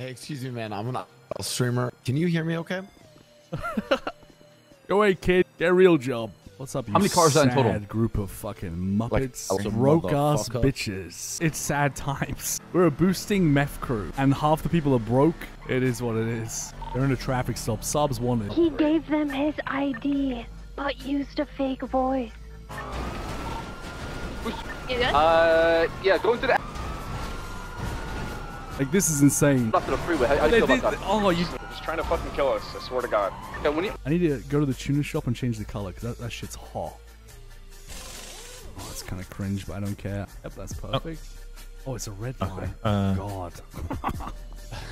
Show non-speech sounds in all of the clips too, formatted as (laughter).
Hey, excuse me, man. I'm an a streamer. Can you hear me okay? (laughs) Go away, kid. Get a real job. What's up, you How many cars are in total? sad group of fucking muppets, Like, a broke ass bitches? It's sad times. (laughs) We're a boosting meth crew, and half the people are broke. It is what it is. They're in a traffic stop. Subs wanted. He gave them his ID, but used a fake voice. Uh, yeah, going to the Like this is insane. left of the freeway. How, how you They feel did- about that? oh, you. Just trying to fucking kill us, I swear to God. Yeah, when you, I need to go to the tuner shop and change the color because that, that shit's hot. Oh, it's kind of cringe, but I don't care. Yep, that's perfect. Oh, it's a Redline. uh, God. (laughs)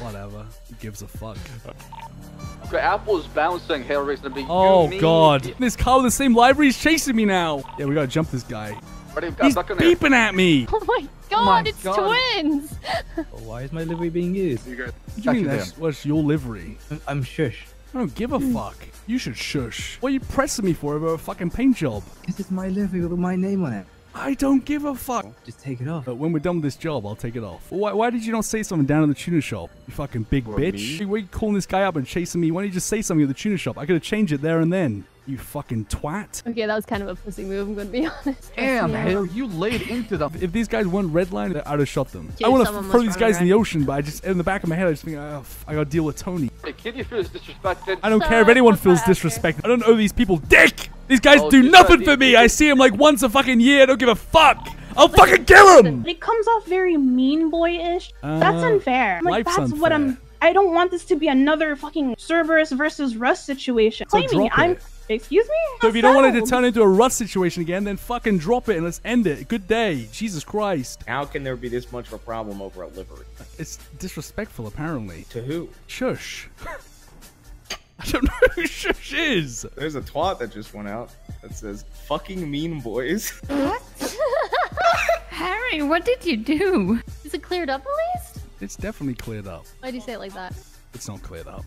Whatever. Who gives a fuck? okay, Apple's bouncing. Hail race to be. Oh you, me, God! This car with the same livery is chasing me now. Yeah, we gotta jump this guy. Ready? He's Back in beeping at me. (laughs) Oh, oh my god, my it's God. twins! (laughs) Why is my livery being used? You guys, What do you mean that's what's your livery? I'm, I'm Shush. I don't give a fuck. You should shush. What are you pressing me for over a fucking paint job? This is my livery with my name on it. I don't give a fuck. Just take it off. But when we're done with this job, I'll take it off. Why, why did you not say something down in the tuner shop? You fucking big bitch. Why are you calling this guy up and chasing me? Why don't you just say something at the tuner shop? I could have changed it there and then. You fucking twat. Okay, that was kind of a pussy move, I'm gonna be (laughs) honest. Damn, Yeah. Hail, you laid into the. If these guys weren't redlined, I'd have shot them. Dude, I want someone to throw these run guys in the ocean, but I just in the back of my head, I just think, oh, f- I gotta deal with Tony. Hey, kid, you feel disrespected. I don't So, care if anyone feels disrespected. I don't owe these people dick. These guys Oh, do nothing for me. I see them like once a fucking year. I don't give a fuck. I'll fucking kill them. It comes off very mean boy-ish. that's Uh, unfair. Like life's that's what I'm. Unfair. I don't want this to be another fucking Cerberus versus Rust situation. So Claiming drop I'm. it. Excuse me. So if you don't want it to turn into a Rust situation again, then fucking drop it and let's end it. Good day. Jesus Christ. how can there be this much of a problem over a livery? It's disrespectful, apparently. To who? Shush. (laughs) I don't know who Shush is. There's a twat that just went out that says "fucking mean boys." What? (laughs) Harry, what did you do? Is it cleared up at least? It's definitely cleared up. Why do you say it like that? It's not cleared up.